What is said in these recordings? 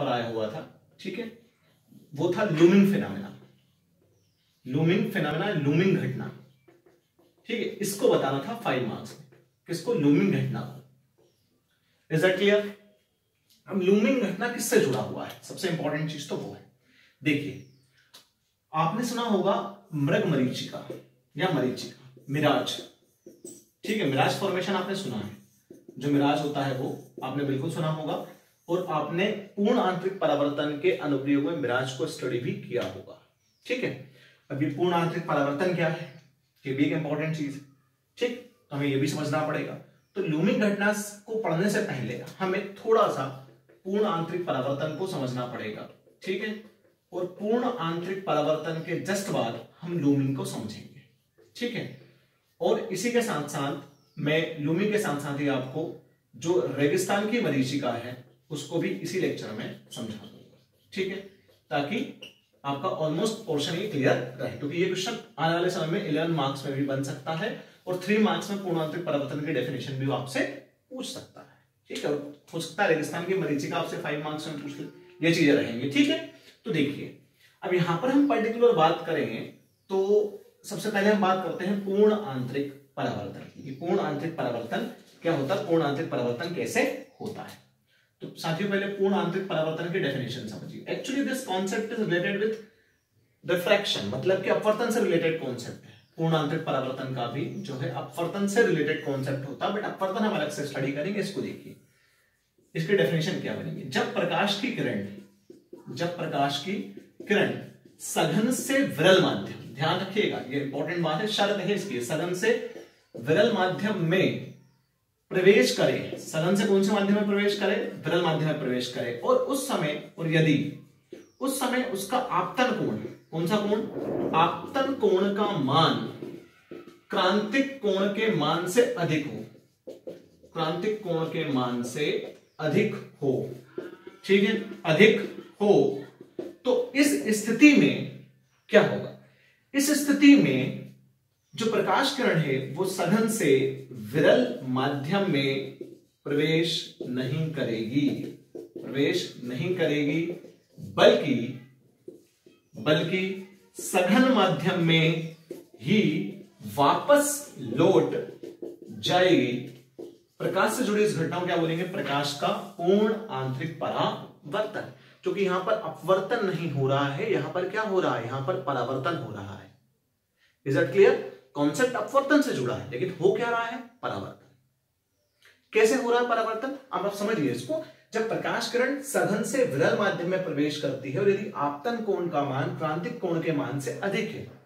पर आया हुआ था, ठीक है? वो था looming phenomena. Looming phenomena, looming घटना। ठीक है, इसको बताना था फाइव मार्क्स में। किसको? लूमिंग घटना को। इज़ दैट क्लियर अब लूमिंग घटना किससे जुड़ा हुआ है? सबसे इंपॉर्टेंट चीज़ तो वो है। देखिए, आपने सुना होगा मृग मरीचिका या मरीचिका, मिराज। ठीक है, मिराज फॉर्मेशन आपने सुना है। जो मिराज होता है वो, आपने बिल्कुल सुना होगा। और आपने पूर्ण आंतरिक परावर्तन के अनुप्रयोग में मिराज को स्टडी भी किया होगा। ठीक है? अभी पूर्ण आंतरिक परावर्तन क्या है? ये भी एक इंपॉर्टेंट चीज़ है। ठीक? हमें ये भी समझना पड़ेगा। तो लूमिंग घटना को पढ़ने से पहले हमें थोड़ा सा पूर्ण आंतरिक परावर्तन को समझना पड़ेगा। ठीक है? और पूर्ण आंतरिक परावर्तन के जस्ट बाद हम लूमिंग को समझेंगे। ठीक है? और इसी के साथ साथ मैं लूमिंग के साथ साथ ही आपको जो रेगिस्तान की मरीचिका है उसको भी इसी लेक्चर में समझा दूँगा। ठीक है? ताकि आपका ऑलमोस्ट पोर्शन ही क्लियर रहे। क्योंकि ये क्वेश्चन आने वाले समय में इलेवन मार्क्स में भी बन सकता है और थ्री मार्क्स में पूर्णांतरिक परिवर्तन की डेफिनेशन भी आपसे पूछ सकता है। ठीक है? हो सकता है रेगिस्तान की मरीचिका आपसे फाइव मार्क्स में पूछ ये चीज़ें रहेंगी। ठीक है? तो देखिए, अब यहाँ पर हम पर्टिकुलर बात करेंगे तो सबसे पहले हम बात करते हैं पूर्ण आंतरिक परिवर्तन की। पूर्ण आंतरिक परिवर्तन क्या होता है? पूर्ण आंतरिक परिवर्तन कैसे होता है? तो साथियों, पहले पूर्ण आंतरिक परावर्तन की डेफिनेशन समझिए। Actually this concept is related with refraction मतलब कि अपवर्तन से रिलेटेड कॉन्सेप्ट है। पूर्ण आंतरिक परावर्तन का भी जो है, अपवर्तन से रिलेटेड कॉन्सेप्ट होता है बट अपवर्तन हम अलग से स्टडी करेंगे, इसको देखिए। इसकी डेफिनेशन क्या बनेगी? जब प्रकाश की किरण, जब प्रकाश की किरण सघन से विरल माध्यम, ध्यान रखिएगा, ये इंपॉर्टेंट बात है, शर्त है इसकी, सघन से विरल माध्यम में प्रवेश करे, सदन से कौन से माध्यम में प्रवेश करे? विरल माध्यम में प्रवेश करे। और उस समय, और यदि, उस समय उसका आपतन कोण, कौन सा कोण? आपतन कोण का मान, क्रांतिक कोण के मान से अधिक हो। क्रांतिक कोण के मान से अधिक हो। ठीक है? अधिक हो। तो इस स्थिति में क्या होगा? इस स्थिति में जो प्रकाश किरण है, वो सघन से विरल माध्यम में प्रवेश नहीं करेगी। प्रवेश नहीं करेगी, बल्कि बल्कि सघन माध्यम में ही वापस लौट जाएगी। प्रकाश से जुड़ी इस घटना को क्या बोलेंगे? प्रकाश का पूर्ण आंतरिक परावर्तन। क्योंकि यहाँ पर अपवर्तन नहीं हो रहा है, यहाँ पर क्या हो रहा है? यहाँ पर परावर्तन हो रहा है। इज़ इट क्लियर कॉन्सेप्ट अपवर्तन से जुड़ा है, लेकिन हो क्या रहा है? परावर्तन। कैसे हो रहा है परावर्तन? अब आप समझिए इसको। जब प्रकाश किरण सघन से विरल माध्यम में प्रवेश करती है और यदि आपतन कोण का मान क्रांतिक कोण के मान से अधिक है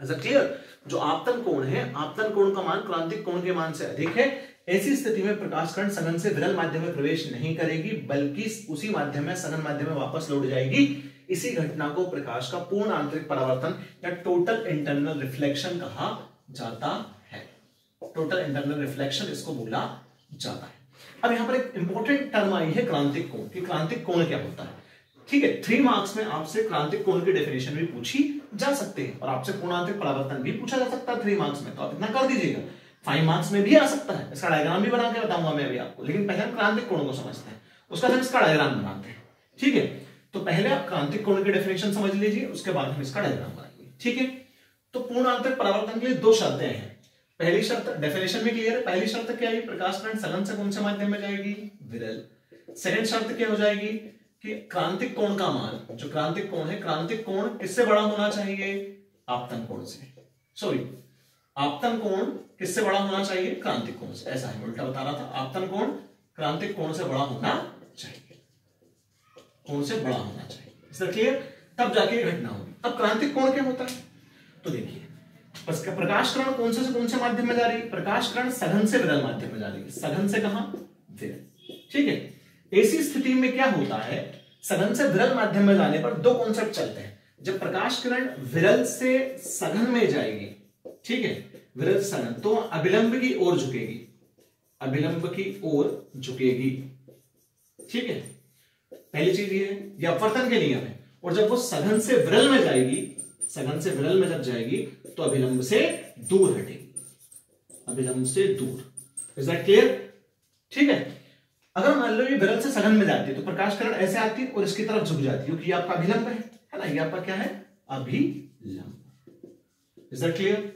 क्लियर जो आपतन कोण है, आपतन कोण का मान क्रांतिक कोण के मान से अधिक है, ऐसी स्थिति में प्रकाश करण सघन से विरल माध्यम में प्रवेश नहीं करेगी, बल्कि उसी माध्यम में, सघन माध्यम में वापस लौट जाएगी। इसी घटना को प्रकाश का पूर्ण आंतरिक परावर्तन या टोटल इंटरनल रिफ्लेक्शन कहा जाता है। टोटल इंटरनल रिफ्लेक्शन इसको बोला जाता है। अब यहाँ पर एक इंपॉर्टेंट टर्म आई है क्रांतिक कोण, कि क्रांतिक कोण क्या होता है? ठीक है थ्री मार्क्स में आपसे क्रांतिक कोण की डेफिनेशन भी पूछी जा सकते हैं, और आपसे पूर्णांतरिक परावर्तन भी पूछा जा सकता है थ्री मार्क्स में तो आप इतना कर दीजिएगा। फाइव मार्क्स में भी आ सकता है, इसका डायग्राम भी बना के बताऊँगा मैं अभी आपको, लेकिन पहले हम क्रांतिक कोण को समझते हैं, उसका हम इसका डायग्राम बनाते हैं। ठीक है तो पहले आप क्रांतिक कोण की डेफिनेशन समझ लीजिए, उसके बाद हम इसका डायग्राम बनाएँगे। ठीक है? तो पूर्ण आंतरिक परावर्तन के लिए दो शर्तें हैं। पहली शर्त डेफिनेशन में क्लियर है। पहली शर्त क्या है? प्रकाश करण सघन से कौन से माध्यम में जाएगी? विरल। सेकंड शर्त क्या हो जाएगी? कि क्रांतिक कोण का मान, जो क्रांतिक कोण है, क्रांतिक कोण किससे बड़ा होना चाहिए? आपतन कोण से। सॉरी आपतन कोण किससे बड़ा होना चाहिए? क्रांतिक कोण से। ऐसा है उल्टा बता रहा था। आपतन कोण क्रांतिक कोण से बड़ा होना कोण से बड़ा होना चाहिए। क्लियर तब जाके घटना होगी। अब क्रांतिक कोण क्या होता है? तो देखिए प्रकाश करण कौन से कौन से माध्यम में जा रही है? प्रकाश करण सघन से विरल माध्यम में जा रही है। सघन से कहा? ठीक है? ऐसी स्थिति में क्या होता है? सघन से विरल माध्यम में जाने पर दो कॉन्सेप्ट चलते हैं। जब प्रकाश किरण विरल से सघन में जाएगी, ठीक है? विरल सघन। तो अभिलंब की ओर झुकेगी। अभिलंब की ओर झुकेगी। ठीक है? पहली चीज़ ये है, ये अपवर्तन के नियम है। और जब वो सघन से विरल में जाएगी, सघन से विरल में जब जाएगी तो अभिलंब से दूर हटेगी। अभिलंब से दूर। इज़ दैट क्लियर ठीक है। अगर मान लो ये विरल से सघन में जाती है तो प्रकाश किरण ऐसे आती है और इसकी तरफ़ झुक जाती है, क्योंकि ये आपका अभिलंब है। है ना? ये आपका क्या है? अभिलंब। इज़ दैट क्लियर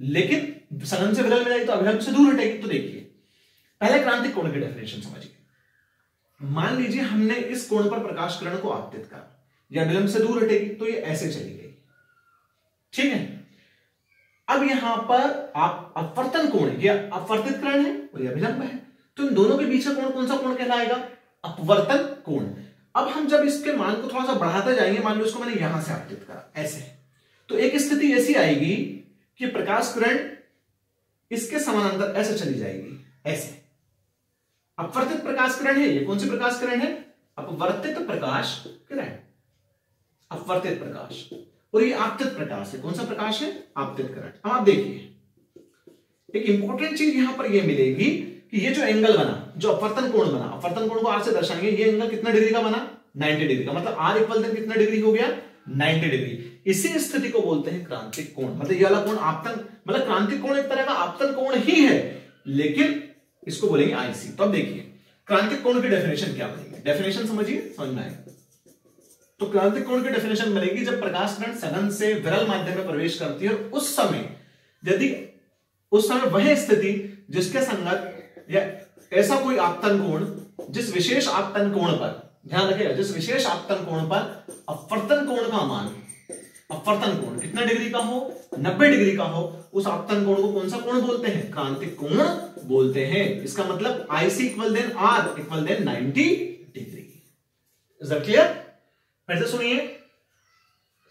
लेकिन सघन से विरल में जाएगी तो अभिलंब से दूर हटेगी तो देखिए। पहले क्रांतिक कोण की डेफिनेशन समझिए। मान लीजिए हमने इस कोण पर प्रकाश किरण को आपतित करा, या विलंब से दूर हटेगी तो ये ऐसे चली गई। ठीक है? अब यहाँ पर आप अपवर्तन कोण ये अपवर्तित किरण है और यह विलंब है। तो इन दोनों के बीच का कोण कौन सा कोण कहलाएगा? अपवर्तन कोण। अब हम जब इसके मान को थोड़ा सा बढ़ाते जाएँगे, मान लो इसको मैंने यहाँ से आपतित करा, ऐसे। तो एक स्थिति ऐसी आएगी कि प्रकाश किरण इसके समानांतर ऐसे चली जाएगी, ऐसे। अपवर्तित प्रकाश किरण है, ये कौन सी प्रकाश किरण है? अपवर्तित प्रकाश किरण। अपवर्तित प्रकाश। और ये आपतित प्रकाश है, कौन सा प्रकाश है? आपतित किरण अब आप देखिए, एक इंपॉर्टेंट चीज़ यहाँ पर ये मिलेगी कि ये जो एंगल बना, जो अपवर्तन कोण बना, अपवर्तन कोण को आर से दर्शाएँगे, ये एंगल कितना डिग्री का बना? 90 डिग्री का। मतलब आर इक्वल कितना डिग्री हो गया? 90 डिग्री इसी स्थिति को बोलते हैं क्रांतिक कोण। मतलब ये वाला कोण आपतन मतलब क्रांतिक कोण एक तरह का आपतन कोण ही है, लेकिन इसको बोलेंगे आईसी तो अब देखिए, क्रांतिक कोण की डेफिनेशन क्या बनेगी? डेफिनेशन समझिए, समझ में तो क्रांतिक कोण की डेफिनेशन बनेगी जब प्रकाश किरण सघन से विरल माध्यम में प्रवेश करती है उस समय, यदि उस समय वह स्थिति जिसके संगत या ऐसा कोई आपतन कोण, जिस विशेष आपतन कोण पर, ध्यान रखिएगा, जिस विशेष आपतन कोण पर अपवर्तन कोण का मान, अपवर्तन कोण कितना डिग्री का हो? 90 डिग्री का हो? उस आपतन कोण को कौन सा कोण बोलते हैं? क्रांतिक कोण बोलते हैं। इसका मतलब IC equal then R equal then 90 degree is clear फिर से सुनिए।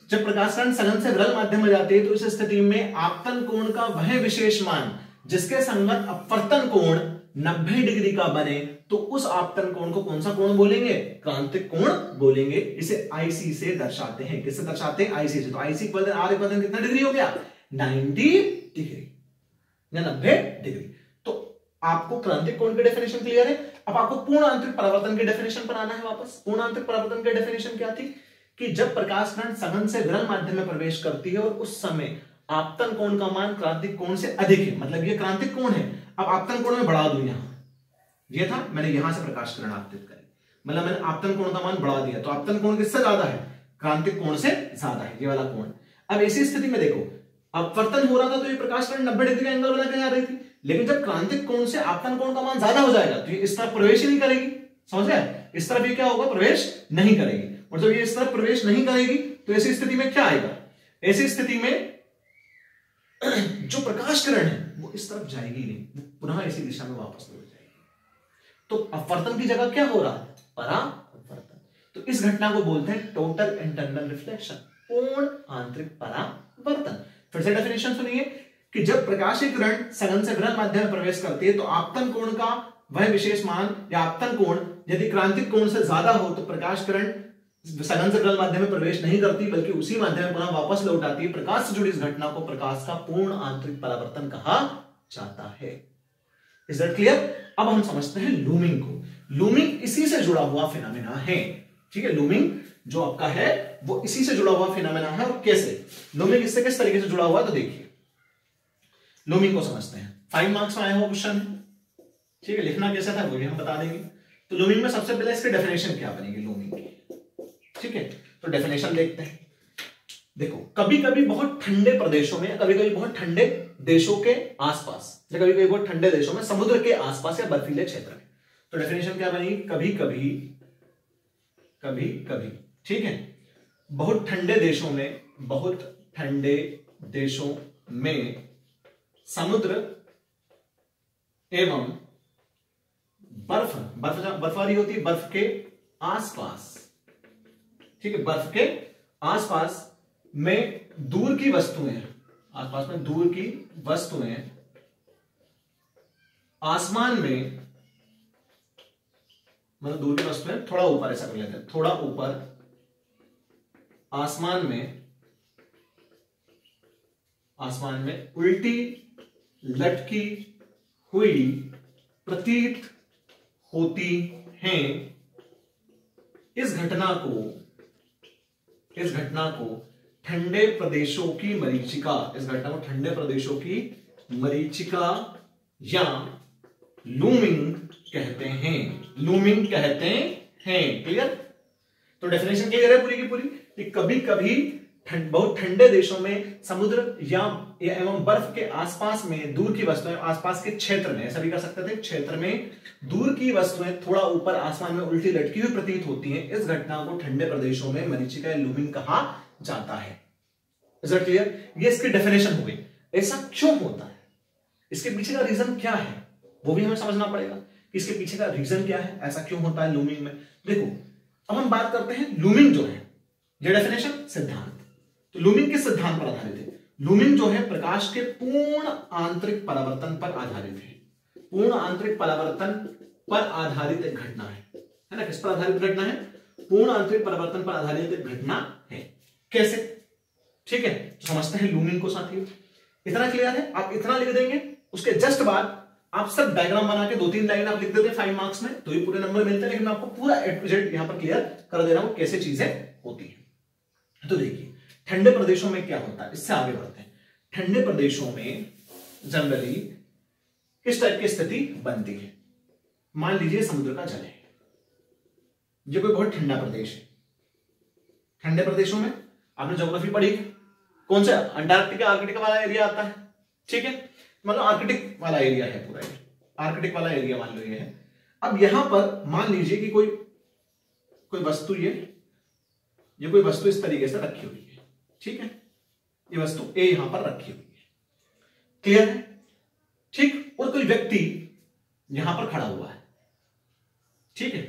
जब प्रकाशन सघन से विरल माध्यम में जाते हैं तो इस स्थिति में आपतन कोण का वह विशेष मान, जिसके संगत अपवर्तन कोण 90 डिग्री का बने तो उस आपतन कोण को कौन सा कोण बोलेंगे? क्रांतिक कोण बोलेंगे। इसे आईसी से दर्शाते हैं। किससे दर्शाते हैं? आईसी से। तो आईसी आर इक्वल कितना डिग्री हो गया? 90 डिग्री या 90 डिग्री। आपको क्रांतिक कोण की डेफिनेशन क्लियर है? अब आपको पूर्ण आंतरिक परावर्तन की डेफिनेशन पर आना है वापस। पूर्ण आंतरिक परावर्तन की डेफिनेशन क्या थी? कि जब प्रकाश खंड सघन से विरल माध्यम में प्रवेश करती है और उस समय आपतन कोण का मान क्रांतिक कोण से अधिक है? मतलब ये क्रांतिक कोण है? अब आपतन कोण में बढ़ा दू यहाँ? ये था, मैंने यहाँ से प्रकाश किरण आपतित करी। मतलब मैंने आपतन कोण का मान बढ़ा दिया तो आपतन कोण किससे ज़्यादा है? क्रांतिक कोण से ज़्यादा है? ये वाला कोण अब ऐसी स्थिति में देखो अपवर्तन हो रहा था तो ये प्रकाश किरण नब्बे डिग्री का एंगल बना के आ रही थी। लेकिन जब क्रांतिक कोण से आपतन कोण का मान ज़्यादा हो जाएगा तो ये इस तरफ़ प्रवेश ही नहीं करेगी। समझ गए? इस तरफ़ ये क्या होगा? प्रवेश नहीं करेगी। और जब ये इस तरफ़ प्रवेश नहीं करेगी तो ऐसी स्थिति में क्या आएगा? ऐसी स्थिति में जो प्रकाश किरण है, वो इस तरफ़ जाएगी नहीं। वो पुनः इसी दिशा में वापस लौट जाएगी। तो अपवर्तन की जगह क्या हो रहा है? परावर्तन। तो इस घटना को बोलते हैं टोटल इंटरनल रिफ्लेक्शन पूर्ण आंतरिक परावर्तन। फिर से डेफिनेशन सुनिए। कि जब प्रकाश किरण सघन से ग्रहण माध्यम में प्रवेश करती है तो आपतन कोण का वह विशेष मान या आपतन कोण यदि क्रांतिक कोण से ज़्यादा हो तो प्रकाश किरण सघन से माध्यम में प्रवेश नहीं करती, बल्कि उसी माध्यम में पुनः वापस लौट आती है। प्रकाश से जुड़ी इस घटना को प्रकाश का पूर्ण आंतरिक परावर्तन कहा जाता है। इज़ दैट क्लियर अब हम समझते हैं लूमिंग को। लूमिंग इसी से जुड़ा हुआ फिनोमेना है। ठीक है, लूमिंग जो आपका है, वो इसी से जुड़ा हुआ फिनोमेना है, और कैसे? लूमिंग इससे किस तरीके से जुड़ा हुआ तो देखिए। लूमिंग को समझते हैं। फाइव मार्क्स में आया हुआ क्वेश्चन ठीक है, लिखना कैसा था वो भी हम बता देंगे। तो लूमिंग में सबसे पहले इसकी डेफिनेशन क्या बनेगी लूमिंग की? ठीक है तो डेफिनेशन देखते हैं। देखो कभी कभी बहुत ठंडे प्रदेशों में कभी कभी बहुत ठंडे देशों के आसपास, या कभी कभी बहुत ठंडे देशों में, समुद्र के आसपास या बर्फीले क्षेत्र में तो डेफिनेशन क्या बनेगी? कभी कभी कभी कभी ठीक है? बहुत ठंडे देशों में, बहुत ठंडे देशों में समुद्र एवं बर्फ़। बर्फ़ बर्फबारी होती है, बर्फ़ के आसपास। ठीक है, बर्फ़ के आसपास में दूर की वस्तुएँ, आसपास में दूर की वस्तुएँ, आसमान में मतलब दूर की वस्तुएँ थोड़ा ऊपर, ऐसा कर लेते हैं, थोड़ा ऊपर, आसमान में आसमान में उल्टी लटकी हुई प्रतीत होती हैं। इस घटना को, इस घटना को ठंडे प्रदेशों की मरीचिका, इस घटना को ठंडे प्रदेशों की मरीचिका या लूमिंग कहते हैं। लूमिंग कहते हैं, क्लियर? तो डेफिनेशन क्लियर है पूरी की पूरी? कि कभी कभी ठंड, बहुत ठंडे देशों में समुद्र या एवं बर्फ़ के आसपास में, दूर की वस्तुएँ, आसपास के क्षेत्र में ऐसा भी कर सकते थे, क्षेत्र में दूर की वस्तुएँ थोड़ा ऊपर आसमान में उल्टी लटकी हुई प्रतीत होती हैं। इस घटना को ठंडे प्रदेशों में मरीचिका लूमिंग कहा जाता है। क्लियर ये इसकी डेफिनेशन हो गई। ऐसा क्यों होता है? इसके पीछे का रीजन क्या है? वो भी हमें समझना पड़ेगा कि इसके पीछे का रीजन क्या है। ऐसा क्यों होता है लूमिंग में? देखो, अब हम बात करते हैं लूमिंग जो है। ये डेफिनेशन सिद्धांत। तो लूमिंग किस सिद्धांत पर आधारित है? लूमिंग जो है प्रकाश के पूर्ण आंतरिक परावर्तन पर आधारित है। पूर्ण आंतरिक परावर्तन पर आधारित एक घटना है। है ना? किस पर आधारित घटना है? पूर्ण आंतरिक परिवर्तन पर आधारित एक घटना है। कैसे? ठीक है? तो समझते हैं लूमिंग को साथियों। इतना क्लियर है? आप इतना लिख देंगे, उसके जस्ट बाद आप सब डायग्राम बना के दो तीन लाइन आप लिख देते फाइव मार्क्स में तो ये पूरे नंबर मिलते हैं, लेकिन आपको पूरा एट यहाँ पर क्लियर कर दे रहा हूँ कैसे चीज़ें होती है। तो देखिए ठंडे प्रदेशों में क्या होता है? इससे आगे बढ़ते हैं। ठंडे प्रदेशों में जनरली किस टाइप की स्थिति बनती है। मान लीजिए समुद्र का जल है। ये कोई बहुत ठंडा प्रदेश है। ठंडे प्रदेशों में आपने ज्योग्राफी पढ़ी? है कौन सा? अंटार्कटिका, आर्कटिका वाला एरिया आता है। ठीक है? मतलब आर्कटिक वाला एरिया है पूरा आर्कटिक वाला एरिया मान लो ये है। अब यहाँ पर मान लीजिए कि कोई कोई वस्तु ये ये कोई वस्तु इस तरीके से रखी हुई है। ठीक है? ये वस्तु ए यहाँ पर रखी हुई है। क्लियर है? ठीक? और कोई व्यक्ति यहाँ पर खड़ा हुआ है। ठीक है?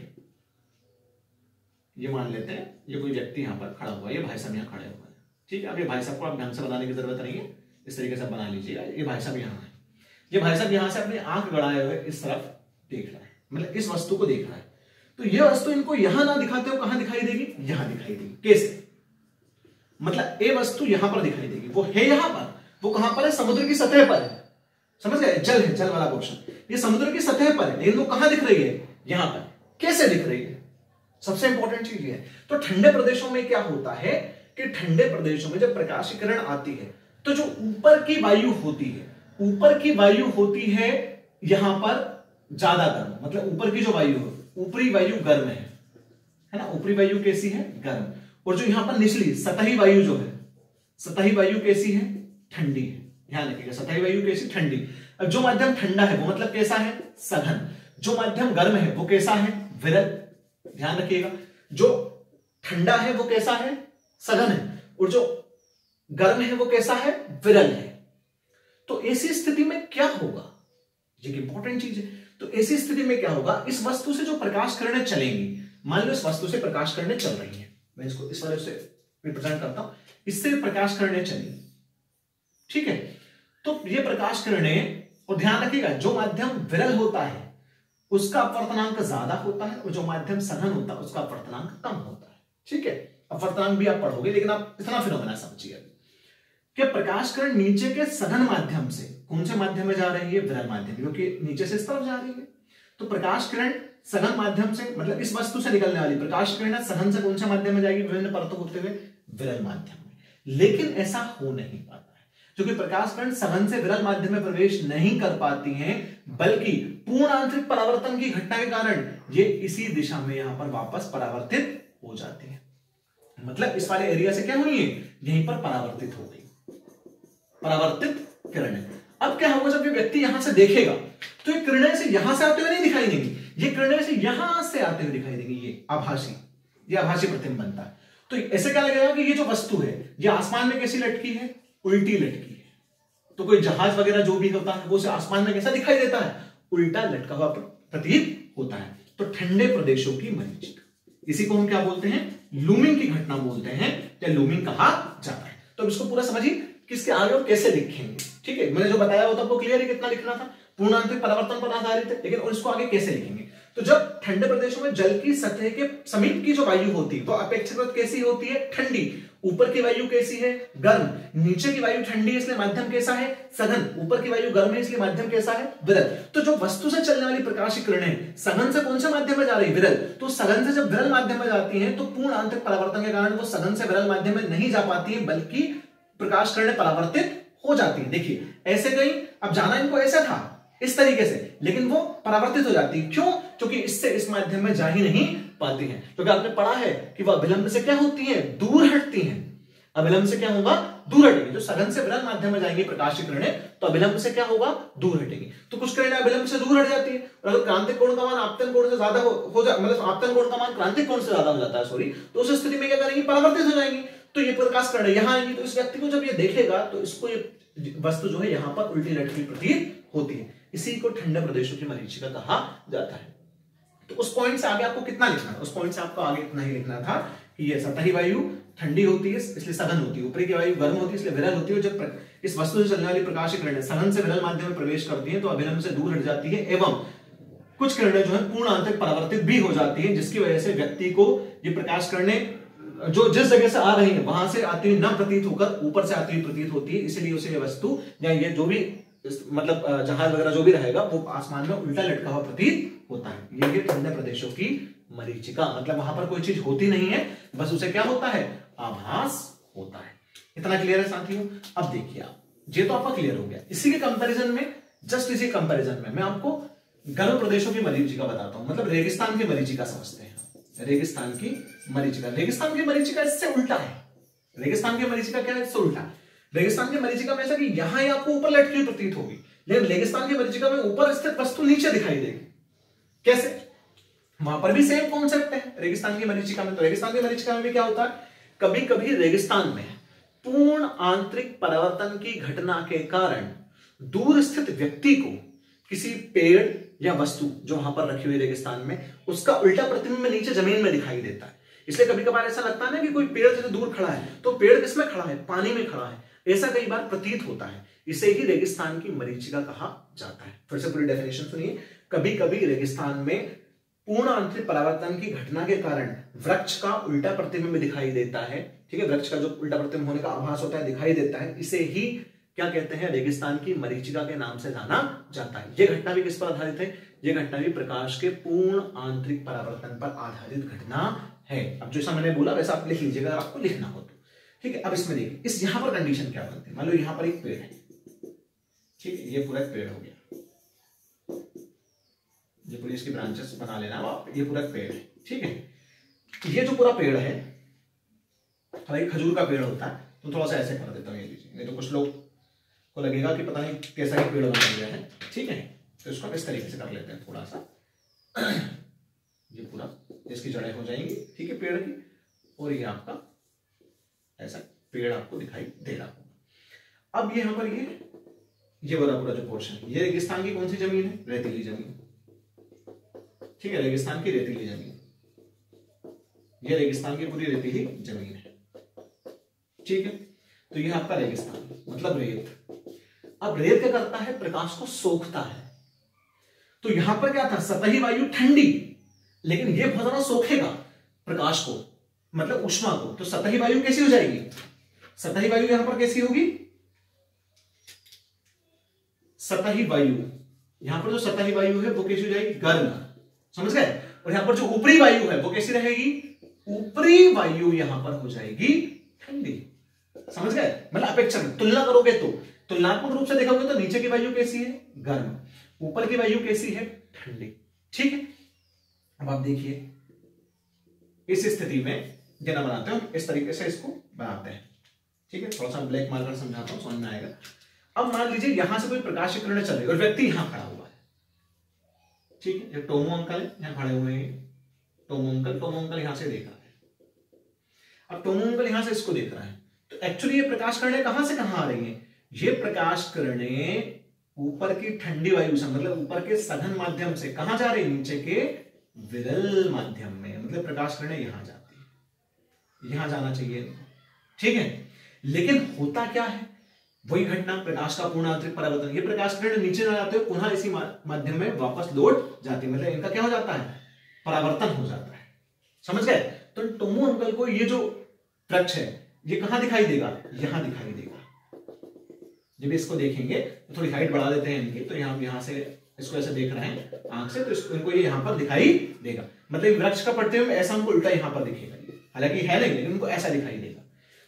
ये मान लेते हैं, ये कोई व्यक्ति यहाँ पर खड़ा हुआ है, ये भाई साहब यहाँ खड़े हुए हैं। ठीक है? अब ये भाई साहब को आप ढंग से बनाने की ज़रूरत नहीं है। इस तरीके से बना लीजिएगा ये भाई साहब यहाँ है। ये भाई साहब यहाँ से अपनी आँख गड़ाए हुए इस तरफ़ देख रहा है। मतलब इस वस्तु को देख रहा है। तो ये वस्तु इनको यहाँ ना दिखाते हो कहाँ दिखाई देगी? यहाँ दिखाई देगी। कैसे मतलब ए वस्तु यहाँ पर दिखाई देगी। वो है यहाँ पर। वो कहाँ पर है? समुद्र की सतह पर है। समझ गए? जल है, जल वाला पोर्शन ये समुद्र की सतह पर है। लेकिन वो कहाँ दिख रही है? यहाँ पर। कैसे दिख रही है? सबसे इंपॉर्टेंट चीज़ है। तो ठंडे प्रदेशों में क्या होता है कि ठंडे प्रदेशों में जब प्रकाश किरण आती है तो जो ऊपर की वायु होती है, ऊपर की वायु होती है यहाँ पर ज़्यादा गर्म। मतलब ऊपर की जो वायु है, ऊपरी वायु गर्म है। है ना? ऊपरी वायु कैसी है? गर्म। और जो यहाँ पर निचली सतही वायु जो है, सतही वायु कैसी है? ठंडी है। ध्यान रखिएगा, सतही वायु कैसी? ठंडी। अब जो माध्यम ठंडा है, वो मतलब कैसा है? सघन। जो माध्यम गर्म है, वो कैसा है? विरल। ध्यान रखिएगा, जो ठंडा है, वो कैसा है? सघन है। और जो गर्म है, वो कैसा है? विरल है। तो ऐसी स्थिति में क्या होगा? ये इंपॉर्टेंट चीज़ है। तो ऐसी स्थिति में क्या होगा? इस वस्तु से जो प्रकाश करने चलेंगी, मान लो इस वस्तु से प्रकाश करने चल रही है। मैं इसको इस वजह से रिप्रेजेंट करता हूँ। इससे प्रकाश करने चली ठीक है? तो ये प्रकाश करने और ध्यान रखिएगा जो माध्यम विरल होता है उसका अपवर्तनांक ज़्यादा होता है और जो माध्यम सघन होता है उसका अपवर्तनांक कम होता है। ठीक है? अपवर्तनांक भी आप पढ़ोगे लेकिन आप इतना फिनोमेना समझिए। कि प्रकाश किरण नीचे के सघन माध्यम से कौन से माध्यम में जा रही है? विरल माध्यम क्योंकि नीचे से इस तरफ़ जा रही है। तो प्रकाश किरण सघन माध्यम से मतलब इस वस्तु से निकलने वाली। प्रकाश किरण सघन से कौन से माध्यम में जाएगी? विभिन्न परतों होते हुए विरल माध्यम में। लेकिन ऐसा हो नहीं पाता क्योंकि प्रकाश किरण सघन से विरल माध्यम में प्रवेश नहीं कर पाती हैं, बल्कि पूर्ण आंतरिक परावर्तन की घटना के कारण ये इसी दिशा में यहाँ पर वापस परावर्तित हो जाती है। मतलब इस वाले एरिया से क्या हुई है? यहीं पर परावर्तित हो गई। परावर्तित किरणें। अब क्या होगा जब ये व्यक्ति यहाँ से देखेगा? तो ये किरणें से यहाँ से आते हुए नहीं दिखाई देंगी। ये किरणें से यहाँ से आते हुए दिखाई देंगी, ये आभासी। ये आभासी प्रतिबिंब बनता है। तो ऐसे क्या लगेगा कि ये जो वस्तु है, ये आसमान में कैसी लटकी है? उल्टी लटकी है। तो कोई जहाज़ वगैरह जो भी होता है, वो से आसमान में कैसा दिखाई देता है? उल्टा लटका हुआ प्रतीत होता है। तो ठंडे प्रदेशों की मरीचिका इसी को हम क्या बोलते हैं? लूमिंग की घटना बोलते हैं, या लूमिंग कहा जाता है। तो इसको पूरा समझिए, किसके आगे और कैसे लिखेंगे ठीक है, मैंने जो बताया वो तो आपको क्लियर है कितना लिखना था। पूर्णांतरिक परिवर्तन पर आधारित है, लेकिन और इसको आगे कैसे लिखेंगे? तो जब ठंडे प्रदेशों में जल की सतह के समीप की जो वायु होती है वो अपेक्षाकृत कैसी होती है? ठंडी। ऊपर की वायु कैसी है? गर्म। नीचे की वायु ठंडी है, इसलिए माध्यम कैसा है? सघन। ऊपर की वायु गर्म है, इसलिए माध्यम कैसा है? विरल। तो जो वस्तु से चलने वाली प्रकाश किरणें सघन से कौन से माध्यम में जा रही विरल। तो सघन से जब विरल माध्यम में जाती है तो पूर्ण आंतरिक परिवर्तन के कारण वो सघन से विरल माध्यम में नहीं जा पाती है, बल्कि प्रकाश किरणें परावर्तित हो जाती है। देखिए, ऐसे कहीं, अब जाना इनको ऐसा था इस तरीके से। लेकिन वो परावर्तित हो जाती। है क्यों? क्योंकि इससे इस माध्यम में जा ही नहीं पाती हैं। क्योंकि आपने पढ़ा है कि वह अभिलंब से क्या होती है? दूर हटती हैं। अभिलंब से क्या होगा? दूर हटेगी। जो सघन से विरल माध्यम में जाएँगी प्रकाश की किरणें तो अभिलंब से क्या होगा? दूर हटेगी। तो कुछ किरणें अभिलंब से दूर हट जाती है। और अगर क्रांतिक कोण का मान आपतन कोण से ज़्यादा हो, हो मतलब आपतन कोण का मान क्रांतिक कोण से ज़्यादा हो जाता है सॉरी तो उस स्थिति में क्या करेंगी? परावर्तित हो जाएँगी। तो ये प्रकाश किरणें यहाँ आएँगी। तो इस व्यक्ति को जब ये देखेगा तो इसको ये वस्तु जो है यहाँ पर उल्टी लटकी प्रतीत होती है। इसी को ठंडे प्रदेशों की मरीचिका कहा जाता है। तो उस पॉइंट से आगे आपको कितना लिखना था? उस पॉइंट से आपको आगे इतना ही लिखना था कि ये सतही वायु ठंडी होती है, इसलिए सघन होती है। ऊपरी की वायु गर्म होती है, इसलिए विरल होती है। जब इस वस्तु से चलने वाली प्रकाश किरणें सघन से विरल माध्यम में प्रवेश करती है तो अभिलंब से दूर हट जाती है एवं कुछ किरणें जो है पूर्ण आंतरिक परावर्तित भी हो जाती है, जिसकी वजह से व्यक्ति को ये प्रकाश किरणें, जो जिस जगह से आ रही है, वहाँ से आती हुई न प्रतीत होकर ऊपर से आती हुई प्रतीत होती है। इसलिए उसे ये वस्तु या ये जो भी मतलब जहाज़ वगैरह जो भी रहेगा, वो आसमान में उल्टा लटका हुआ प्रतीत होता है। ये ठंडे प्रदेशों की मरीचिका। मतलब वहाँ पर कोई चीज़ होती नहीं है, बस उसे क्या होता है? आभास होता है। इतना क्लियर है साथियों? अब देखिए आप। ये तो आपका क्लियर हो गया। इसी के कंपैरिजन में जस्ट इसी कंपैरिजन में, मैं आपको गर्म प्रदेशों की मरीचिका बताता हूँ। मतलब रेगिस्तान की मरीचिका समझते हैं रेगिस्तान की मरीचिका। रेगिस्तान की मरीचिका इससे उल्टा है। रेगिस्तान की मरीचिका क्या है? इससे उल्टा रेगिस्तान की मरीचिका में ऐसा कि यहाँ आपको ऊपर लटकी प्रतीत होगी, लेकिन रेगिस्तान की मरीचिका में ऊपर स्थित वस्तु नीचे दिखाई देगी। कैसे? वहाँ पर भी सेम कॉन्सेप्ट है रेगिस्तान की मरीचिका में। तो रेगिस्तान की मरीचिका में भी क्या होता है? कभी कभी रेगिस्तान में पूर्ण आंतरिक परिवर्तन की घटना के कारण दूर स्थित व्यक्ति को किसी पेड़ या वस्तु जो वहाँ पर रखी हुई रेगिस्तान में, उसका उल्टा प्रतिबिंब नीचे ज़मीन में दिखाई देता है। इसलिए कभी कभार ऐसा लगता है ना कि कोई पेड़ जैसे दूर खड़ा है तो पेड़ किसमें खड़ा है? पानी में खड़ा है। ऐसा कई बार प्रतीत होता है। इसे ही रेगिस्तान की मरीचिका कहा जाता है। फिर से पूरी डेफिनेशन सुनिए। कभी कभी रेगिस्तान में पूर्ण आंतरिक परावर्तन की घटना के कारण वृक्ष का उल्टा प्रतिबिंब दिखाई देता है। ठीक है? वृक्ष का जो उल्टा प्रतिबिंब होने का आभास होता है, दिखाई देता है। इसे ही क्या कहते हैं? रेगिस्तान की मरीचिका के नाम से जाना जाता है। यह घटना भी किस पर आधारित है? यह घटना भी प्रकाश के पूर्ण आंतरिक परावर्तन पर आधारित घटना है। अब जैसा मैंने बोला, वैसा आप लिख लीजिएगा। आपको लिखना हो तो। ठीक है, अब इसमें देखिए, इस यहाँ पर कंडीशन क्या बनती है? मान लो यहाँ पर एक पेड़ है। ठीक है, ये पूरा पेड़ हो गया। ये पूरी इसकी ब्रांचेस बना लेना आप ये पूरा पेड़ है। ठीक है ये जो पूरा पेड़ है हालाँकि खजूर का पेड़ होता है तो थोड़ा सा ऐसे कर देता हूँ, ये लीजिए। नहीं तो कुछ लोग को लगेगा कि पता नहीं कैसा ही पेड़ बना गया है। ठीक है तो इसको इस तरीके से कर लेते हैं थोड़ा सा। ये पूरा इसकी जड़ें हो जाएँगी, ठीक है, पेड़ की, और ये आपका ऐसा पेड़ आपको दिखाई दे रहा होगा। अब यहाँ पर ये ये वाला पूरा जो पोर्शन ये रेगिस्तान की कौन सी ज़मीन है? रेतीली ज़मीन। ठीक है, रेगिस्तान की रेतीली ज़मीन। यह रेगिस्तान की पूरी रेतीली ज़मीन है। ठीक है तो यह आपका रेगिस्तान मतलब रेत। अब रेत क्या करता है? प्रकाश को सोखता है। तो यहाँ पर क्या था? सतही वायु ठंडी, लेकिन यह बहुत ज़्यादा सोखेगा प्रकाश को। मतलब उष्मा को। तो सतही वायु कैसी हो जाएगी? सतही वायु यहाँ पर कैसी होगी? सतही वायु। यहाँ पर जो सतही वायु है, वो कैसी हो जाएगी? गर्म। समझ गए? और यहाँ पर जो ऊपरी वायु है, वो कैसी रहेगी? ऊपरी वायु यहाँ पर हो जाएगी ठंडी। समझ गए? मतलब अपेक्षा तुलना करोगे तो। तुलनात्मक रूप से देखोगे तो नीचे की वायु कैसी है? गर्म। ऊपर की वायु कैसी है? ठंडी। ठीक है? अब आप देखिए, इस स्थिति में देना बनाते हो इस तरीके से इसको बनाते हैं। ठीक है? थोड़ा सा ब्लैक मार्कर समझाता हूँ, समझ में आएगा। अब मान लीजिए यहाँ से कोई प्रकाश किरण चल रही है और व्यक्ति यहाँ खड़ा हुआ है। ठीक है? टोमो अंकल यहाँ खड़े हुए हैं। टोमो अंकल टोमो अंकल यहाँ से देख रहा है। अब टोमो अंकल यहाँ से इसको देख रहा है। तो एक्चुअली ये प्रकाश किरणें कहाँ से कहाँ आ रही हैं? ये प्रकाश किरणें ऊपर की ठंडी वायु से मतलब ऊपर के सघन माध्यम से कहाँ जा रही है? नीचे के विरल माध्यम में मतलब प्रकाश किरणें यहाँ जा यहाँ जाना चाहिए। ठीक है? लेकिन होता क्या है? वही घटना, प्रकाश का पूर्ण आंतरिक परावर्तन। ये प्रकाश किरण नीचे ना जाते पुनः इसी माध्यम में वापस लौट जाती है। मतलब इनका क्या हो जाता है? परावर्तन हो जाता है। समझ गए? तो टोमो अंकल को ये जो वृक्ष है, ये कहाँ दिखाई देगा? यहाँ दिखाई देगा। जब इसको देखेंगे तो थोड़ी हाइट बढ़ा देते हैं इनकी। तो यहाँ यहाँ से इसको ऐसे देख रहे हैं आँख से तो इसको इनको ये यहाँ पर दिखाई देगा। मतलब वृक्ष का पड़ते हुए ऐसा हमको उल्टा यहाँ पर दिखेगा। हालाँकि है नहीं, लेकिन उनको ऐसा दिखाई देगा।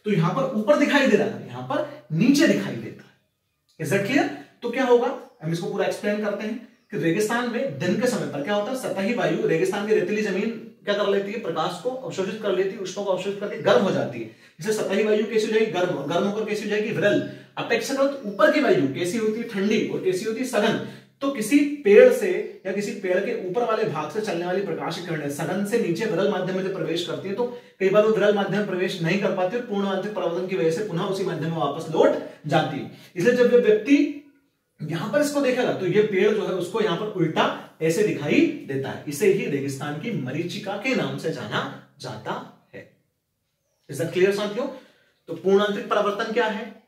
तो यहाँ पर ऊपर दिखाई दे रहा था यहाँ पर नीचे दिखाई देता है। इज़ क्लियर तो क्या होगा? हम इसको पूरा एक्सप्लेन करते हैं कि रेगिस्तान में दिन के समय पर क्या होता है? सतही वायु रेगिस्तान की रेतीली ज़मीन क्या कर लेती है? प्रकाश को अवशोषित कर लेती है उष्णों को अवशोषित करती गर्म हो जाती है। इसलिए सतही वायु कैसी हो जाएगी? गर्म गर्म होकर कैसी हो जाएगी? विरल। अपेक्षाकृत ऊपर की वायु कैसी होती है? ठंडी और कैसी होती है? सघन। तो किसी पेड़ से या किसी पेड़ के ऊपर वाले भाग से चलने वाली प्रकाश किरणें सघन से नीचे विरल माध्यम में प्रवेश करती है तो कई बार वो विरल माध्यम प्रवेश नहीं कर पाती पूर्ण आंतरिक परिवर्तन की वजह से पुनः उसी माध्यम में वापस लौट जाती है। इसलिए जब व्यक्ति यहाँ पर इसको देखेगा तो ये पेड़ जो है उसको यहाँ पर उल्टा ऐसे दिखाई देता है। इसे ही रेगिस्तान की मरीचिका के नाम से जाना जाता है। क्लियर साथियों? तो पूर्ण आंतरिक परिवर्तन क्या है?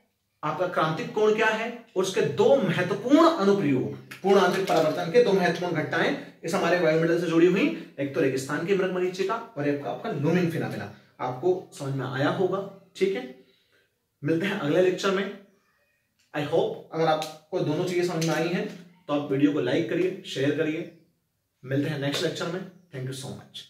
आपका क्रांतिक कोण क्या है? और उसके दो महत्वपूर्ण अनुप्रयोग पूर्ण आंतरिक परिवर्तन के दो महत्वपूर्ण घटनाएँ इस हमारे वायुमंडल से जुड़ी हुई। एक तो रेगिस्तान की मृग मरीचिका और एक आपका लूमिंग फिनोमेना। आपको समझ में आया होगा, ठीक है? मिलते हैं अगले लेक्चर में। आई होप अगर आपको दोनों चीज़ें समझ में आई हैं तो आप वीडियो को लाइक करिए शेयर करिए। मिलते हैं नेक्स्ट लेक्चर में। Thank you so much